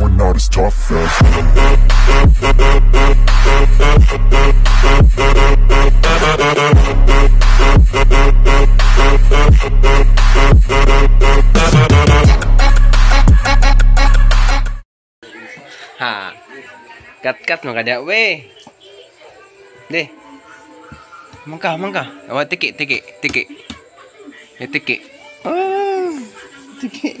we're not as tough. As Ha. Cut cut mga kadyak weh. Deh. Mangkah, mangkah. Awak tikik tikik tikik Ya tikik Tikik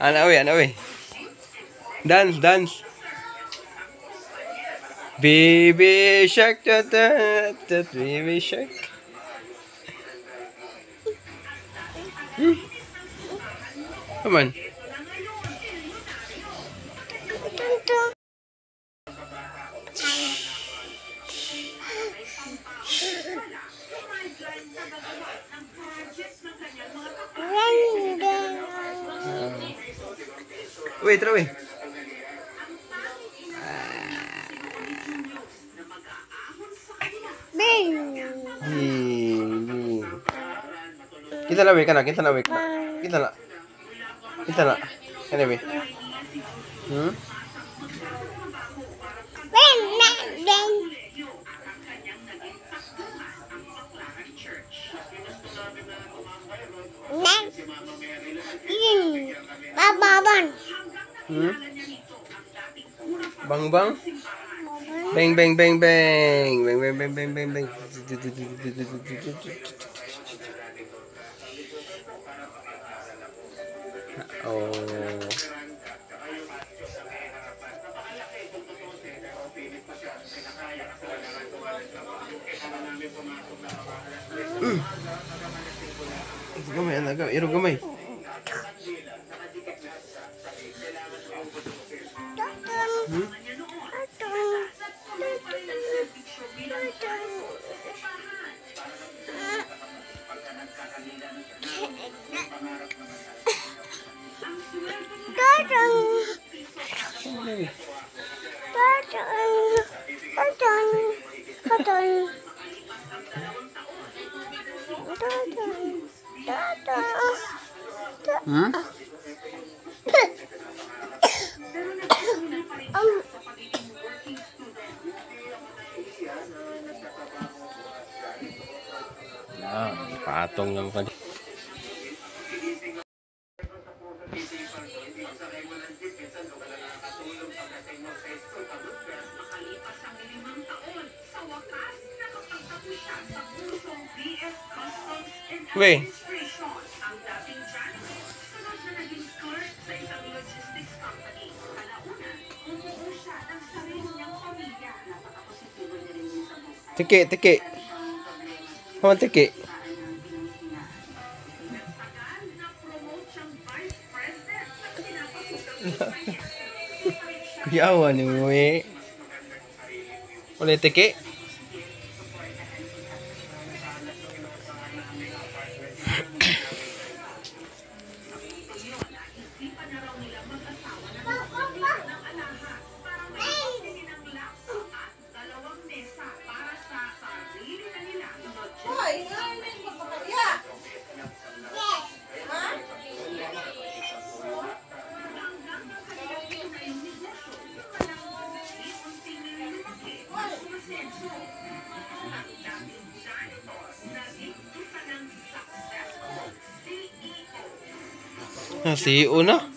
Ana we, ana we. Dance, dance. Baby shark, da da da, baby shark. Hmm. Come on. Wait, tara wait. Hii. Kita na wait ka na, kita na wait ka na. Kita na. Kita na. Kana wait. Hmm? Bababan. Hmm? Bang bang. Bang bang bang bang. Bang bang bang bang bang bang. Oh. Come here, come here, come here. Hmm? Dadang. Dadang. Dadang. Hmm? Ah, patong lang pa. Wait. Tikik, tikik. Kawan tikik. Ya awak ni, weh. Boleh tikik? Si Una.